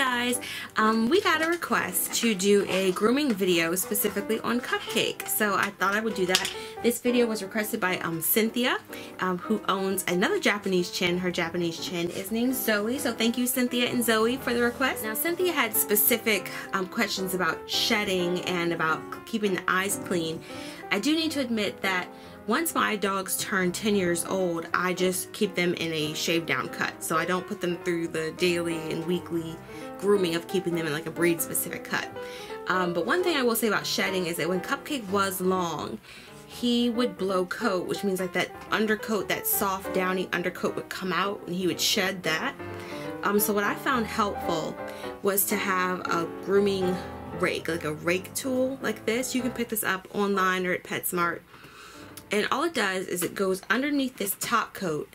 guys, um, we got a request to do a grooming video specifically on Cupcake, so I thought I would do that. This video was requested by um, Cynthia, um, who owns another Japanese chin. Her Japanese chin is named Zoe, so thank you Cynthia and Zoe for the request. Now Cynthia had specific um, questions about shedding and about keeping the eyes clean. I do need to admit that once my dogs turn 10 years old, I just keep them in a shave down cut. So I don't put them through the daily and weekly grooming of keeping them in like a breed specific cut. Um, but one thing I will say about shedding is that when Cupcake was long, he would blow coat, which means like that undercoat, that soft downy undercoat would come out and he would shed that. Um, so what I found helpful was to have a grooming rake, like a rake tool like this. You can pick this up online or at PetSmart. And all it does is it goes underneath this top coat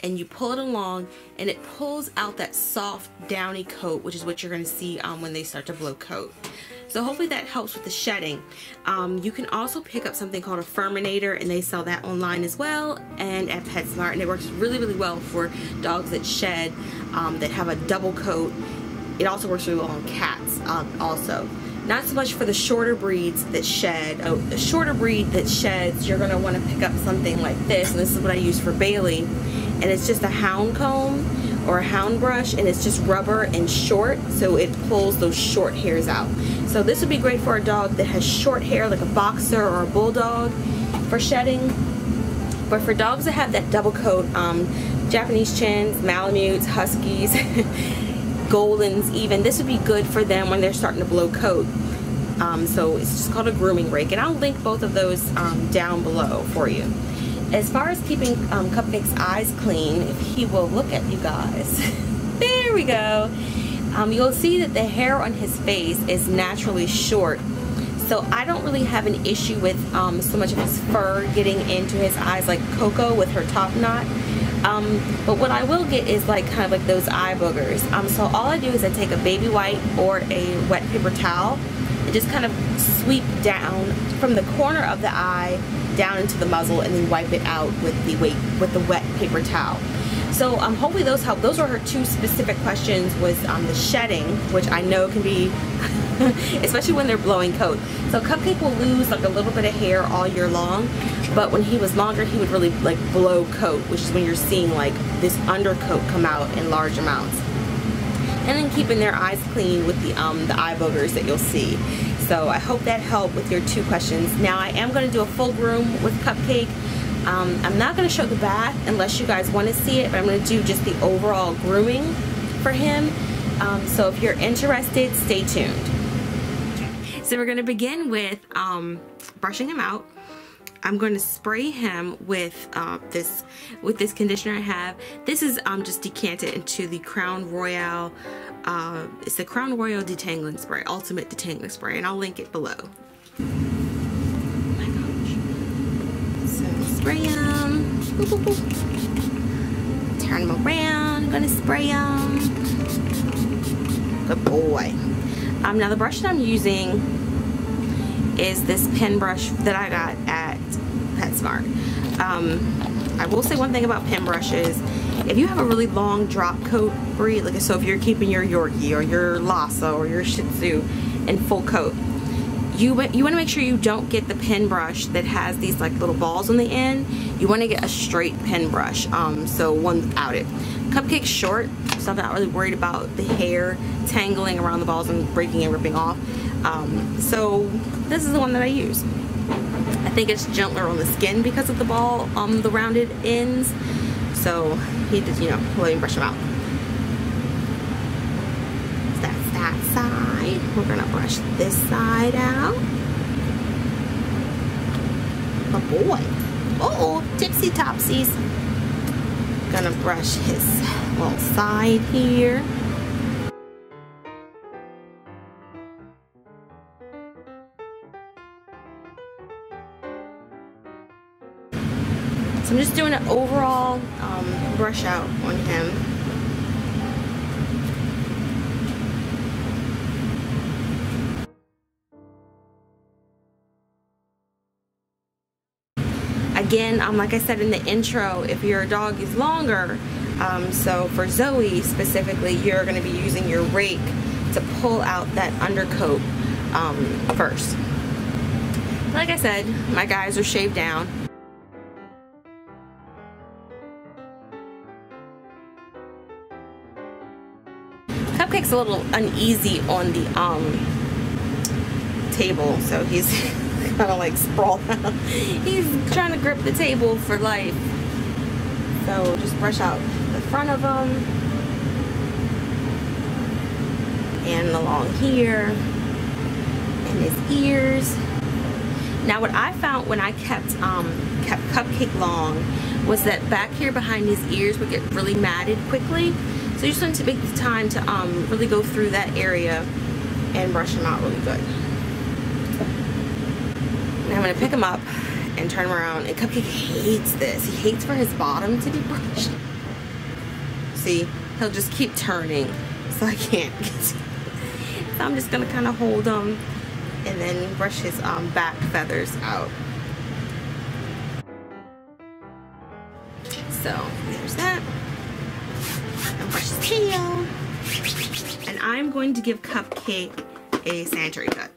and you pull it along and it pulls out that soft downy coat which is what you're going to see um, when they start to blow coat. So hopefully that helps with the shedding. Um, you can also pick up something called a Furminator and they sell that online as well and at PetSmart and it works really really well for dogs that shed um, that have a double coat. It also works really well on cats um, also. Not so much for the shorter breeds that shed. Oh, the shorter breed that sheds, you're want to pick up something like this. And this is what I use for Bailey. And it's just a hound comb or a hound brush and it's just rubber and short so it pulls those short hairs out. So this would be great for a dog that has short hair like a boxer or a bulldog for shedding. But for dogs that have that double coat, um, Japanese chins, Malamutes, Huskies, Goldens even. This would be good for them when they're starting to blow coat. Um, so it's just called a grooming rake and I'll link both of those um, down below for you. As far as keeping um, Cupcake's eyes clean, if he will look at you guys, there we go. Um, you'll see that the hair on his face is naturally short. So I don't really have an issue with um, so much of his fur getting into his eyes like Coco with her top knot. Um, but what I will get is like kind of like those eye boogers. Um, so all I do is I take a baby wipe or a wet paper towel and just kind of sweep down from the corner of the eye down into the muzzle and then wipe it out with the weight with the wet paper towel. So um, hopefully those help. Those were her two specific questions was um, the shedding, which I know can be, especially when they're blowing coat. So Cupcake will lose like a little bit of hair all year long, but when he was longer, he would really like blow coat, which is when you're seeing like this undercoat come out in large amounts. And then keeping their eyes clean with the, um, the eye boogers that you'll see. So I hope that helped with your two questions. Now I am going to do a full groom with Cupcake. Um, I'm not going to show the bath unless you guys want to see it, but I'm going to do just the overall grooming for him. Um, so if you're interested, stay tuned. So we're to begin with um, brushing him out. I'm going to spray him with uh, this with this conditioner I have. This is um, just decanted into the Crown Royale. Uh, it's the Crown Royale Detangling Spray, Ultimate Detangling Spray, and I'll link it below. Oh my gosh. So spray him. Boop, boop, boop. Turn him around. I'm gonna spray him. Good boy. Um, now the brush that I'm using is this pin brush that I got at PetSmart. Um, I will say one thing about pin brushes. If you have a really long drop coat breed, like so if you're keeping your Yorkie or your Lhasa or your Shih Tzu in full coat, you, you want to make sure you don't get the pin brush that has these like little balls on the end. You want to get a straight pin brush, um, so one without it. Cupcake's short, so I'm not really worried about the hair tangling around the balls and breaking and ripping off. Um, so this is the one that I use. I think it's gentler on the skin because of the ball, um, the rounded ends. So he just, you know, let me brush him out. That's that side. We're gonna brush this side out. Oh boy. Uh oh, tipsy topsies. Gonna brush his little side here. So I'm just doing an overall um, brush out on him. Again, um, like I said in the intro, if your dog is longer, Um, so for Zoe specifically, you're going to be using your rake to pull out that undercoat um, first. Like I said, my guys are shaved down. Cupcake's a little uneasy on the um, table, so he's kind of like sprawled out. he's trying to grip the table for life. So just brush out the front of him and along here and his ears. Now what I found when I kept um, kept Cupcake long was that back here behind his ears would get really matted quickly. So you just want to take the time to um, really go through that area and brush him out really good. Now I'm going to pick him up and turn him around. And Cupcake hates this. He hates for his bottom to be brushed. See, he'll just keep turning. So I can't So I'm just going to kind of hold him and then brush his um, back feathers out. So there's that. And I'm going to give Cupcake a sanitary cut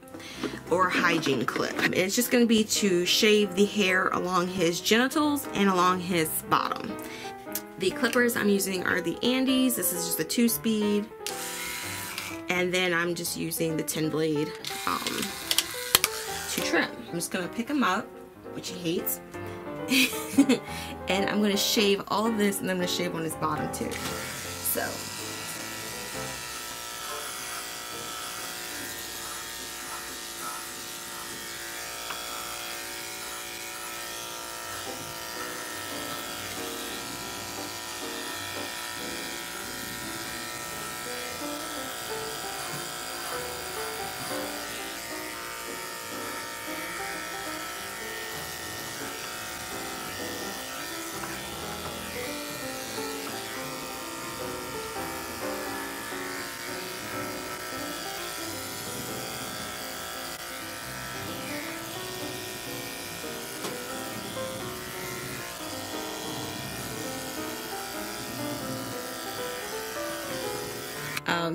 or hygiene clip. It's just going to be to shave the hair along his genitals and along his bottom. The clippers I'm using are the Andis. This is just a two speed. And then I'm just using the 10 blade um, to trim. I'm just going to pick him up, which he hates. and I'm going to shave all of this and I'm going to shave on his bottom too. So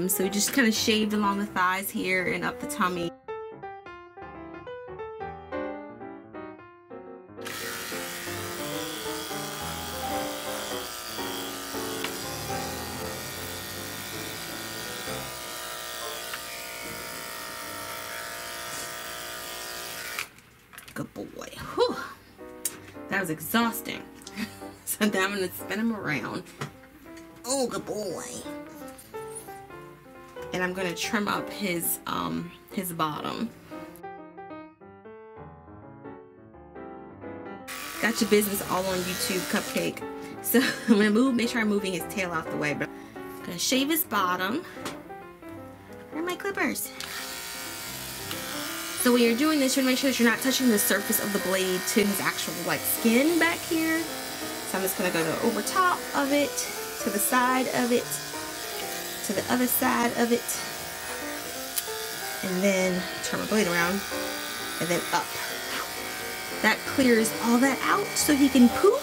So we just kind of shaved along the thighs here and up the tummy. Good boy. Whew. That was exhausting. so now I'm going to spin him around. Oh, good boy and I'm going to trim up his um, his bottom. Got your business all on YouTube, Cupcake. So I'm going to move, make sure I'm moving his tail out the way. But I'm going to shave his bottom. Where are my clippers? So when you're doing this, you want to make sure that you're not touching the surface of the blade to his actual like skin back here. So I'm just going to go to over top of it, to the side of it, to the other side of it and then turn my blade around and then up. That clears all that out so he can poop.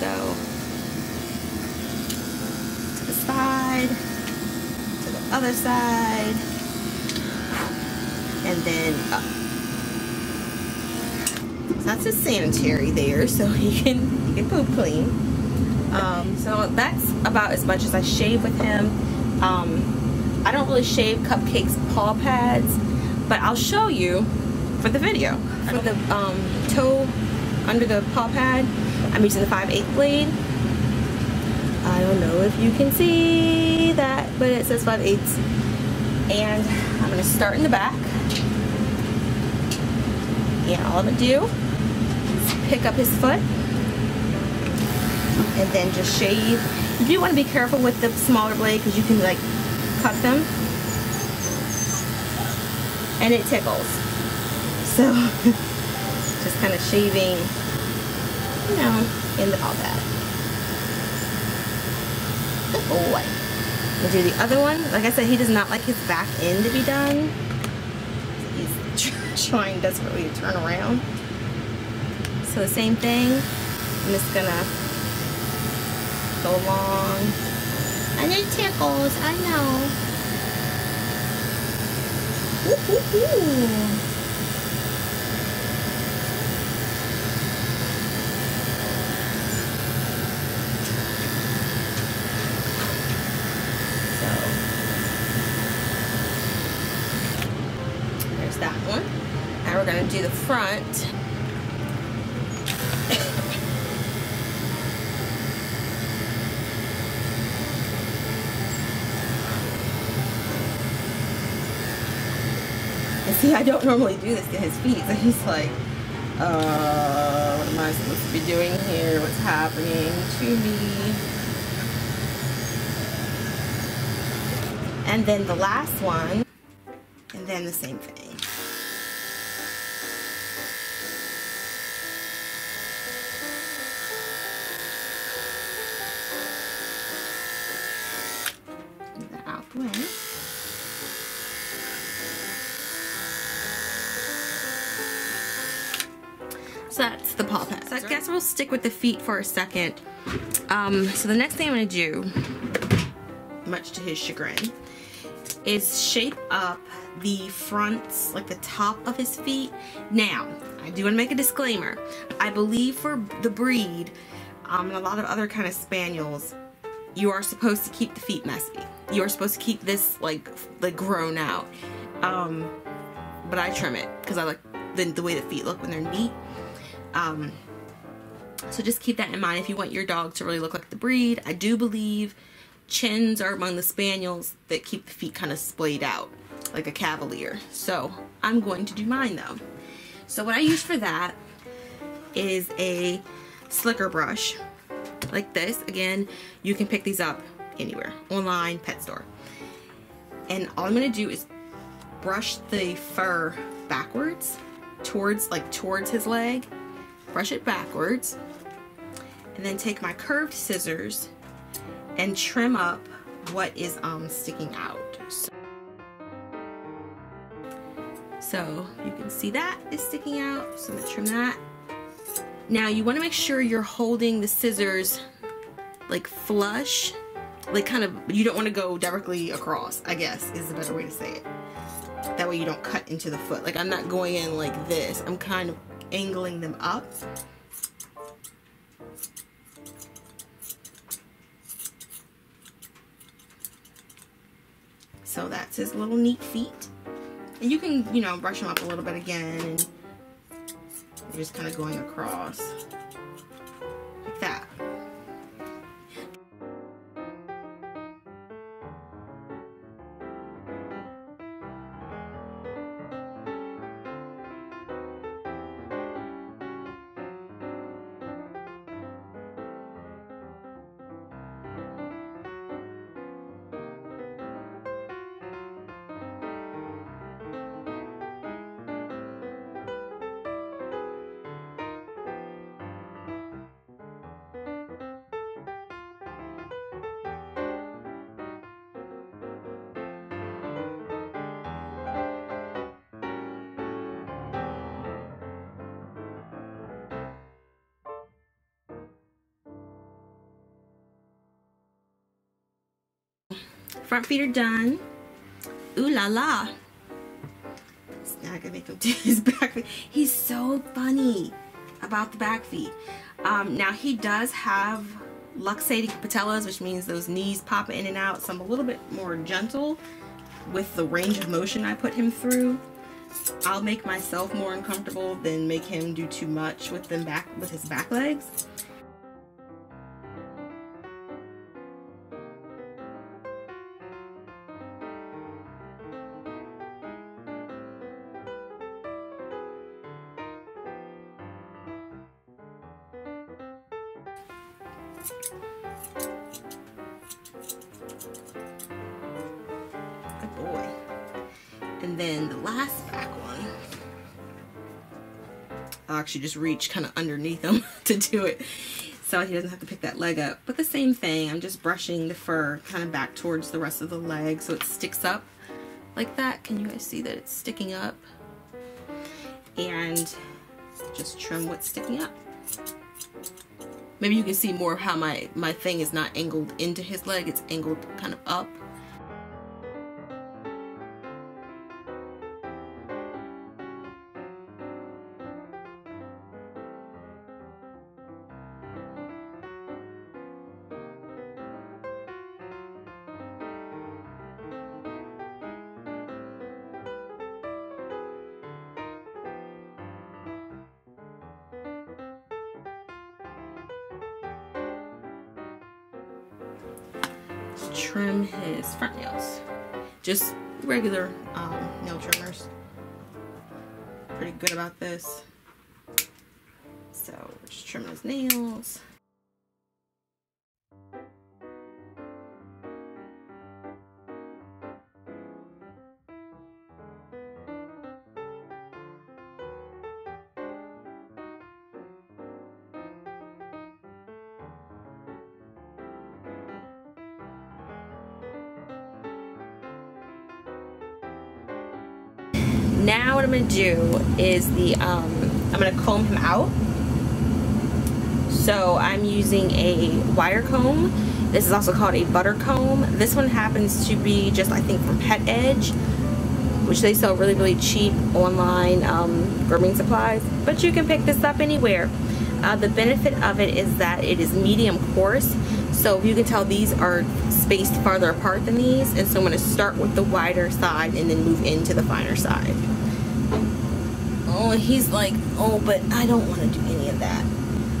so, to the side, to the other side, and then up. So that's a sanitary there so he can, he can poop clean. Um, so that's about as much as I shave with him. Um, I don't really shave Cupcake's paw pads, but I'll show you for the video. For the um, toe under the paw pad, I'm using the 5 8 blade. I don't know if you can see that, but it says 5 8 And I'm going to start in the back. And all I'm going to do is pick up his foot and then just shave. You do want to be careful with the smaller blade because you can like cut them and it tickles. So just kind of shaving, you know, in the all that. Oh boy. We'll do the other one. Like I said, he does not like his back end to be done. He's trying desperately to turn around. So the same thing. I'm just gonna go long. And it tickles, I know. Ooh, ooh, ooh. there's that one. Now we're gonna do the front. See, I don't normally do this to his feet, so he's like, uh, what am I supposed to be doing here? What's happening to me? And then the last one, and then the same thing. The paw pads. So I guess we'll stick with the feet for a second. Um, so the next thing I'm gonna do, much to his chagrin, is shape up the fronts, like the top of his feet. Now, I do want to make a disclaimer. I believe for the breed, um, and a lot of other kind of spaniels, you are supposed to keep the feet messy. You are supposed to keep this like like grown out. Um, but I trim it because I like the, the way the feet look when they're neat. Um, so just keep that in mind if you want your dog to really look like the breed. I do believe chins are among the spaniels that keep the feet kind of splayed out like a cavalier. So I'm going to do mine though. So what I use for that is a slicker brush like this. Again, you can pick these up anywhere, online, pet store. And all I'm gonna do is brush the fur backwards towards like towards his leg brush it backwards and then take my curved scissors and trim up what is um sticking out. So, so you can see that is sticking out so I'm gonna trim that. Now you want to make sure you're holding the scissors like flush like kind of you don't want to go directly across I guess is the better way to say it. That way you don't cut into the foot. Like I'm not going in like this. I'm kind of angling them up. So that's his little neat feet. And you can you know brush them up a little bit again and you're just kind of going across Front feet are done. Ooh la la. Now I gotta make him do his back feet. He's so funny about the back feet. Um, now he does have luxating patellas, which means those knees pop in and out. So I'm a little bit more gentle with the range of motion I put him through. I'll make myself more uncomfortable than make him do too much with them back with his back legs. I'll actually just reach kind of underneath him to do it so he doesn't have to pick that leg up. But the same thing, I'm just brushing the fur kind of back towards the rest of the leg so it sticks up like that. Can you guys see that it's sticking up? And just trim what's sticking up. maybe you can see more of how my, my thing is not angled into his leg, it's angled kind of up. Trim his front nails. Just regular um, nail trimmers. Pretty good about this. So just trim his nails. Do is the um, I'm gonna comb him out. So I'm using a wire comb. This is also called a butter comb. This one happens to be just I think from Pet Edge which they sell really really cheap online um, grooming supplies but you can pick this up anywhere. Uh, the benefit of it is that it is medium coarse so if you can tell these are spaced farther apart than these and so I'm going to start with the wider side and then move into the finer side. Oh, he's like, oh, but I don't want to do any of that.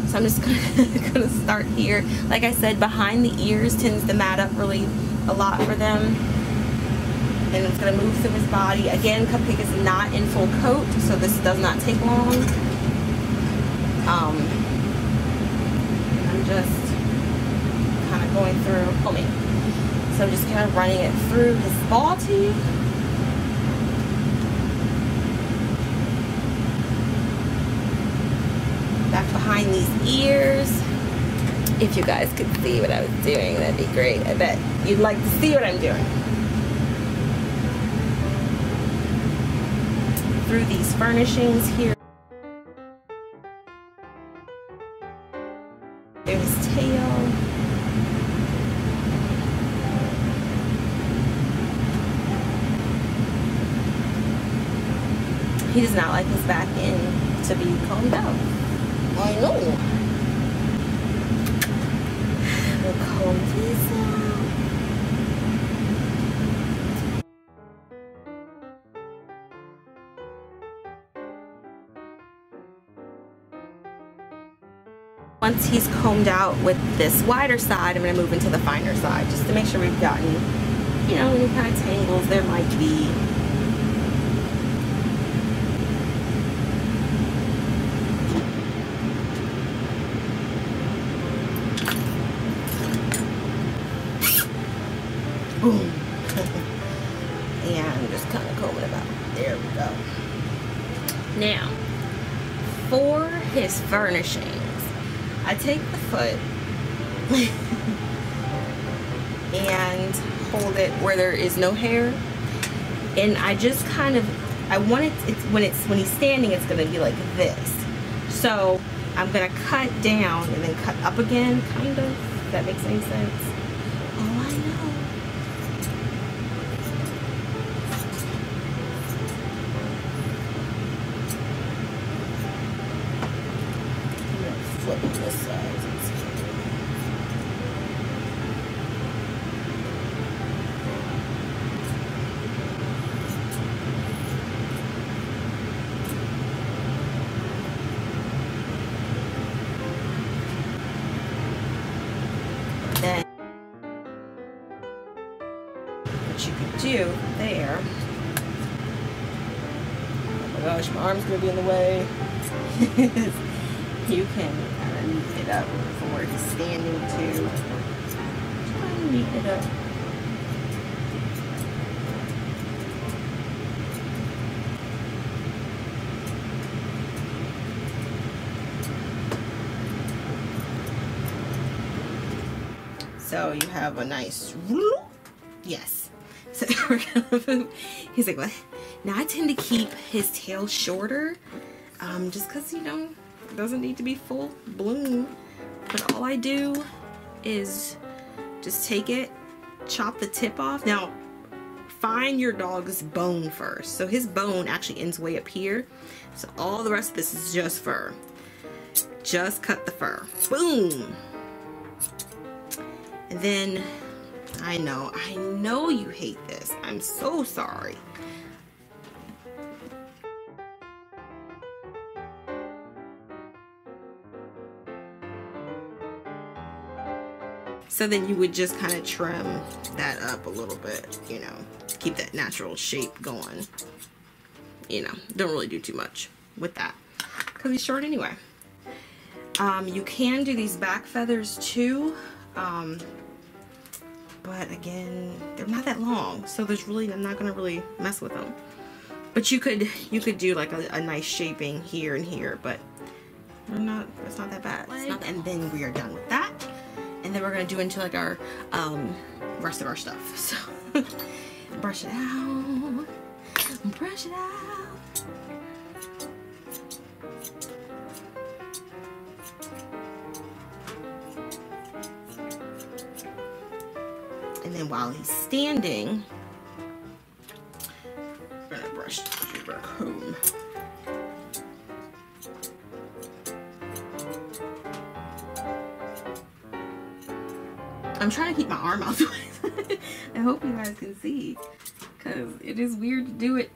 So I'm just gonna, start here. Like I said, behind the ears tends to mat up really a lot for them. And it's gonna move through his body. Again, Cupcake is not in full coat, so this does not take long. Um, I'm just kind of going through combing. So I'm just kind of running it through his ball teeth. Behind these ears. If you guys could see what I was doing, that'd be great. I bet you'd like to see what I'm doing. Through these furnishings here. There's tail. He does not like his back end to be combed out. He's combed out with this wider side, I'm going to move into the finer side just to make sure we've gotten, you know, any kind of tangles there might be. Boom. and just kind of combing it out. There we go. Now, for his furnishings, I take the foot and hold it where there is no hair. And I just kind of, I want it, it's, when it's, when he's standing, it's going to be like this. So I'm going to cut down and then cut up again, kind of, if that makes any sense. Oh, I know. You there. Oh my gosh, my arm's gonna be in the way. you can kind of neaten it up before he's standing too. Kind of neaten it up. So you have a nice, yes. We're gonna. He's like, what? Now I tend to keep his tail shorter, um, just cause you know, it doesn't need to be full bloom. but all I do is just take it, chop the tip off. Now, find your dog's bone first. So his bone actually ends way up here. So all the rest of this is just fur. Just cut the fur. Boom! And then, I know, I know you hate this. I'm so sorry. So then you would just kind of trim that up a little bit, you know, keep that natural shape going. You know, don't really do too much with that because he's short anyway. Um, you can do these back feathers too, um, but again, they're not that long, so there's really, I'm not gonna really mess with them. But you could, you could do like a, a nice shaping here and here, but they're not, it's not that bad. Not, and then we are done with that and then we're gonna do into like our um, rest of our stuff. So brush it out, brush it out. And while he's standing, we're gonna brush, we're comb. I'm trying to keep my arm out the way. I hope you guys can see because it is weird to do it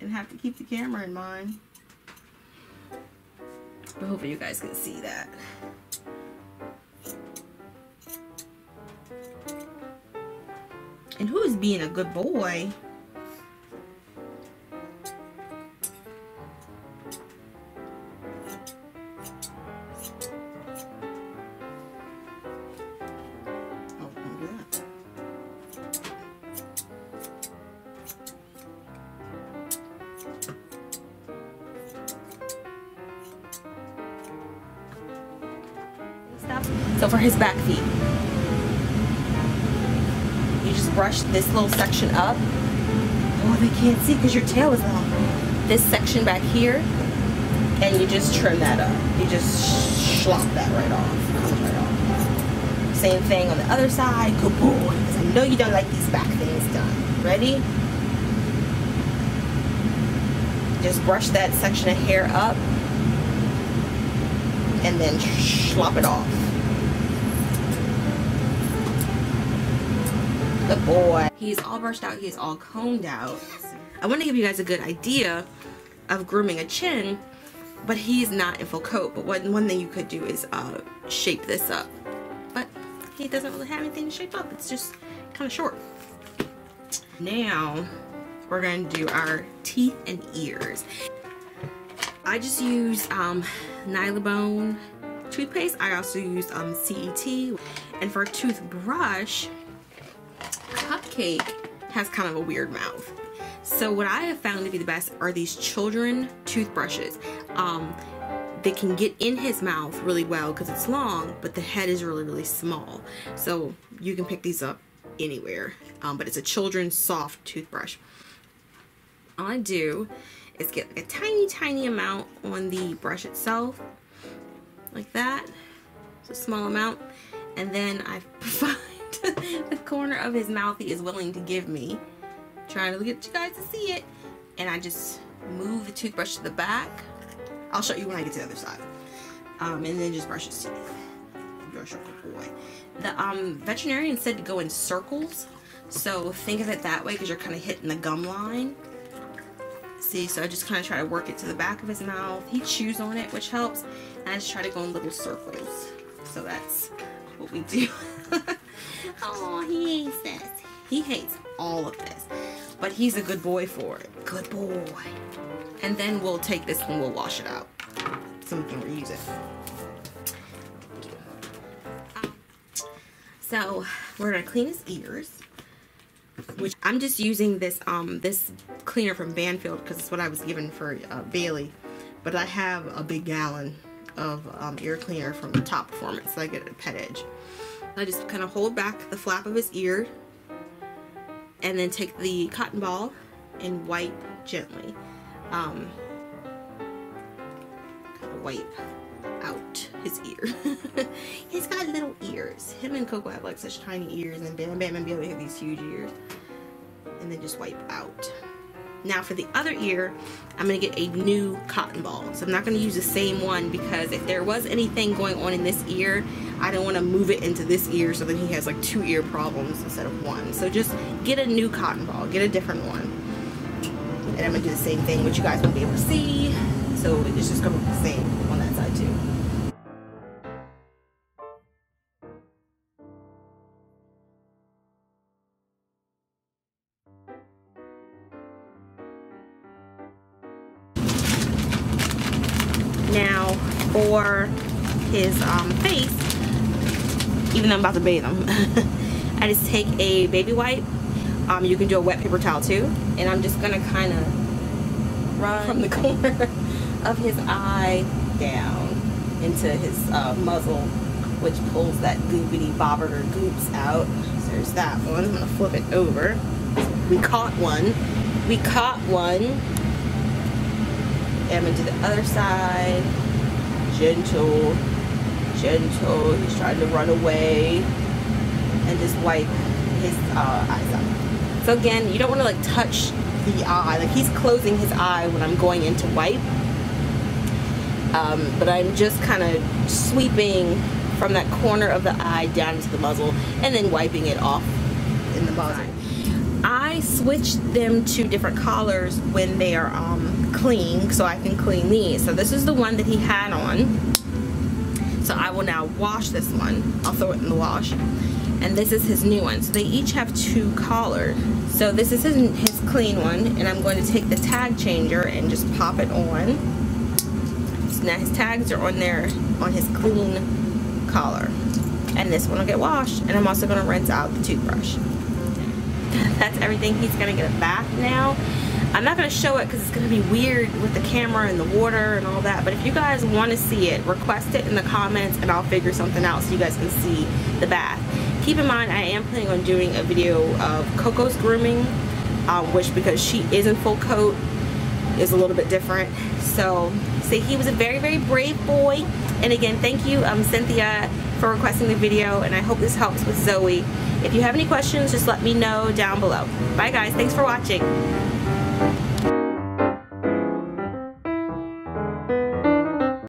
and have to keep the camera in mind. But hopefully you guys can see that. And who is being a good boy? Up. Oh, they can't see because your tail is long. This section back here, and you just trim that up. You just slop that right off. Off. Same thing on the other side. Good boy, I know you don't like these back things done. Ready? Just brush that section of hair up and then slop it off. The boy. He's all brushed out, he's all combed out. I want to give you guys a good idea of grooming a chin, but he's not in full coat. But one, one thing you could do is uh, shape this up. But he doesn't really have anything to shape up. It's just kind of short. Now, we're going to do our teeth and ears. I just use um, Nylabone toothpaste. I also use um, CET. And for a toothbrush, Cupcake has kind of a weird mouth. So what I have found to be the best are these children toothbrushes. Um, they can get in his mouth really well because it's long, but the head is really, really small. So you can pick these up anywhere, um, but it's a children's soft toothbrush. All I do is get a tiny, tiny amount on the brush itself, like that. It's a small amount. And then I the corner of his mouth he is willing to give me. Trying to get you guys to see it. And I just move the toothbrush to the back. I'll show you when I get to the other side. Um, and then just brush his teeth. You're boy. The um, veterinarian said to go in circles. So think of it that way because you're kind of hitting the gum line. See, so I just kind of try to work it to the back of his mouth. He chews on it, which helps. And I just try to go in little circles. So that's what we do. oh, he hates this. He hates all of this. But he's a good boy for it. Good boy. And then we'll take this and we'll wash it out. So we can reuse it. So we're gonna clean his ears. Which I'm just using this um this cleaner from Banfield because it's what I was given for uh, Bailey. But I have a big gallon of um, ear cleaner from Top Performance that I get at Pet Edge. I just kind of hold back the flap of his ear and then take the cotton ball and wipe gently. Um, wipe out his ear. He's got little ears. Him and Coco have like such tiny ears and Bam Bam and Billy have these huge ears. And then just wipe out. Now for the other ear, I'm going to get a new cotton ball. So I'm not going to use the same one because if there was anything going on in this ear, I don't want to move it into this ear so then he has like two ear problems instead of one. So just get a new cotton ball, get a different one. And I'm to do the same thing, which you guys won't be able to see. So it's just to be the same even though I'm about to bathe him, I just take a baby wipe. Um, you can do a wet paper towel too. And I'm just gonna kind of run from the corner of his eye down into his uh, muzzle, which pulls that goopity bobber or goops out. So there's that one. I'm gonna flip it over. We caught one. We caught one and I'm gonna do the other side. Gentle, gentle. He's trying to run away. And just wipe his uh, eyes out. So again, you don't want to like touch the eye. Like he's closing his eye when I'm going in to wipe. Um, but I'm just kind of sweeping from that corner of the eye down to the muzzle and then wiping it off in the muzzle. I switch them to different collars when they are um, clean so I can clean these. So this is the one that he had on. So I will now wash this one. I'll throw it in the wash. And this is his new one. So they each have two collars. So this is his, his clean one and I'm going to take the tag changer and just pop it on. So now his tags are on there on his clean collar. And this one will get washed. And I'm also going to rinse out the toothbrush. That's everything. He's going to get a bath now. I'm not going to show it because it's going to be weird with the camera and the water and all that. But if you guys want to see it, request it in the comments and I'll figure something out so you guys can see the bath. Keep in mind, I am planning on doing a video of Coco's grooming, um, which because she is in full coat, is a little bit different. So, say he was a very, very brave boy. And again, thank you, um, Cynthia, for requesting the video. And I hope this helps with Zoe. If you have any questions, just let me know down below. Bye, guys. Thanks for watching.